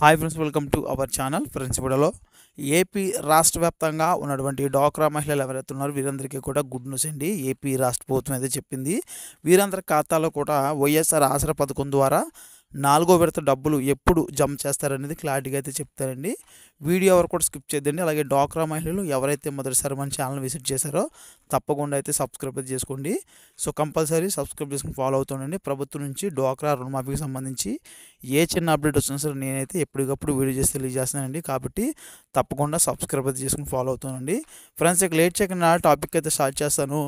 Hi friends welcome to our channel friends వీడియోలో AP రాష్ట్ర వ్యాప్తంగా ఉన్నటువంటి డోక్రా మహిళలు ఎవరైతే ఉన్నారో వీరందరికీ కూడా గుడ్ న్యూస్ అండి. ఏపీ రాష్ట్ర ప్రభుత్వం అయితే చెప్పింది. వీరందరి ఖాతాలో కూడా వైఎస్ఆర్ ఆసరా పథకం ద్వారా నాలుగో విడత డబ్బులు ఎప్పుడు జమ చేస్తారనేది క్లారిటీగా అయితే చెప్తారండి. వీడియో ఎవరు కూడా స్కిప్ చేద్దండి అలాగే డ్వాక్రా మహిళలు ఎవరైతే మొదటిసారి మన ఛానల్ విజిట్ చేశారో తప్పకుండా అయితే సబ్స్క్రైబ్ అయితే చేసుకోండి. సో కంపల్సరీ సబ్స్క్రైబ్ చేసుకుని ఫాలో అవుతుండండి ప్రభుత్వం నుంచి డ్వాక్రా రుణమాఫీకి సంబంధించి ఏ చిన్న అప్డేట్ వచ్చినా సరే నేనైతే ఎప్పటికప్పుడు వీడియో చేసి తెలియజేస్తానండి కాబట్టి తప్పకుండా సబ్స్క్రైబ్ అయితే చేసుకుని ఫాలో అవుతానండి ఫ్రెండ్స్ ఇక లేట్ చేయకుండా టాపిక్ అయితే స్టార్ట్ చేస్తాను.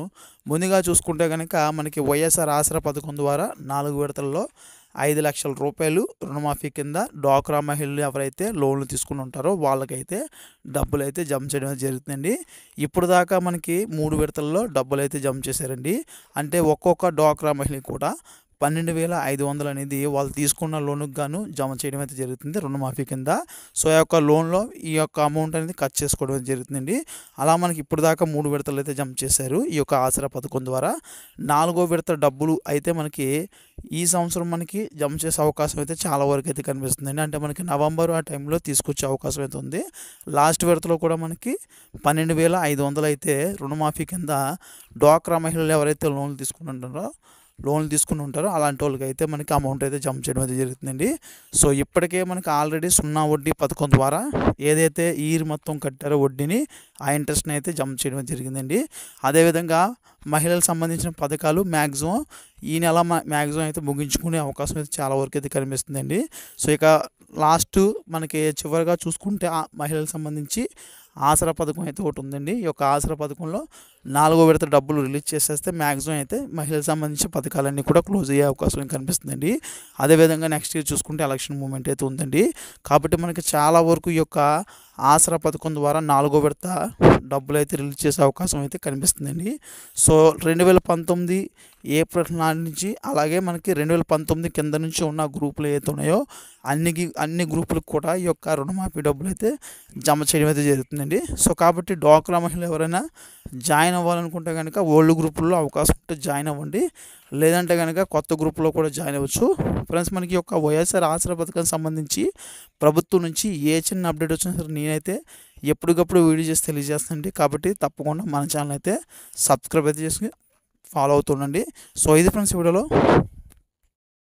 ముందుగా చూసుకుంటే కనుక మనకి వైఎస్ఆర్ ఆసరా పథకం ద్వారా నాలుగు విడతల్లో ఐదు లక్షల రూపాయలు రుణమాఫీ కింద డ్వాక్రా మహిళలు ఎవరైతే లోన్లు తీసుకుని ఉంటారో వాళ్ళకైతే డబ్బులు అయితే జమ చేయడం జరుగుతుందండి. ఇప్పుడు దాకా మనకి మూడు విడతల్లో డబ్బులు అయితే జమ చేశారండి. అంటే ఒక్కొక్క డ్వాక్రా మహిళ కూడా పన్నెండు వేల ఐదు వందలు అనేది వాళ్ళు తీసుకున్న లోనుకు గాను జమ చేయడం అయితే జరుగుతుంది రుణమాఫీ కింద. సో ఆ యొక్క లోన్లో ఈ యొక్క అమౌంట్ అనేది కట్ చేసుకోవడం జరుగుతుందండి. అలా మనకి ఇప్పుడు దాకా మూడు విడతలు అయితే జమ చేశారు ఈ యొక్క ఆసరా పథకం ద్వారా. నాలుగో విడత డబ్బులు అయితే మనకి ఈ సంవత్సరం మనకి జమ చేసే అవకాశం అయితే చాలా వరకు అయితే కనిపిస్తుందండి. అంటే మనకి నవంబర్ ఆ టైంలో తీసుకొచ్చే అవకాశం అయితే ఉంది. లాస్ట్ విడతలో కూడా మనకి పన్నెండు వేల ఐదు వందలు అయితే రుణమాఫీ కింద డ్వాక్రా మహిళలు ఎవరైతే లోన్లు తీసుకుంటుంటారో లోన్లు తీసుకుని ఉంటారో అలాంటి వాళ్ళకి అయితే మనకి అమౌంట్ అయితే జమ చేయడం అయితే జరుగుతుందండి. సో ఇప్పటికే మనకి ఆల్రెడీ సున్నా వడ్డీ పథకం ద్వారా ఏదైతే ఇయర్ మొత్తం కట్టారో వడ్డీని ఆ ఇంట్రెస్ట్ని అయితే జమ చేయడం జరిగిందండి. అదేవిధంగా మహిళలకు సంబంధించిన పథకాలు మ్యాక్సిమం ఈ నెల మ్యాక్సిమం అయితే ముగించుకునే అవకాశం అయితే చాలా వరకు అయితే కనిపిస్తుందండి. సో ఇక లాస్ట్ మనకి చివరిగా చూసుకుంటే ఆ మహిళలకు సంబంధించి ఆసరా పథకం అయితే ఒకటి ఉందండి. ఈ యొక్క ఆసరా పథకంలో నాలుగో విడత డబ్బులు రిలీజ్ చేసేస్తే మ్యాక్సిమం అయితే మహిళలకు సంబంధించిన పథకాలన్నీ కూడా క్లోజ్ అయ్యే అవకాశం కనిపిస్తుందండి. అదేవిధంగా నెక్స్ట్ ఇయర్ చూసుకుంటే ఎలక్షన్ మూమెంట్ అయితే ఉందండి. కాబట్టి మనకి చాలా వరకు ఈ యొక్క ఆసరా పథకం ద్వారా నాలుగో విడత డబ్బులు అయితే రిలీజ్ చేసే అవకాశం అయితే కనిపిస్తుందండి. సో రెండు వేల పంతొమ్మిది ఏప్రిల్ నాటి నుంచి అలాగే మనకి రెండు వేల పంతొమ్మిది కింద నుంచి ఉన్న గ్రూపులు ఏవైతే ఉన్నాయో అన్ని అన్ని గ్రూపులకు కూడా ఈ యొక్క రుణమాఫీ డబ్బులు అయితే జమ చేయడం అయితే జరుగుతుందండి. సో కాబట్టి డ్వాక్రా మహిళలు ఎవరైనా జాయిన్ అవ్వాలనుకుంటే కనుక ఓల్డ్ గ్రూపుల్లో అవకాశం ఉంటే జాయిన్ అవ్వండి. లేదంటే కనుక కొత్త గ్రూపులో కూడా జాయిన్ అవ్వచ్చు. ఫ్రెండ్స్ మనకి యొక్క వైఎస్ఆర్ ఆసరా పథకానికి సంబంధించి ప్రభుత్వం నుంచి ఏ చిన్న అప్డేట్ వచ్చినా సరే నేనైతే ఎప్పటికప్పుడు వీడియో చేసి తెలియజేస్తానండి కాబట్టి తప్పకుండా మన ఛానల్ అయితే సబ్స్క్రైబ్ అయితే చేసుకుని ఫాలో అవుతుండండి సో ఇది ఫ్రెండ్స్ వీడియోలో.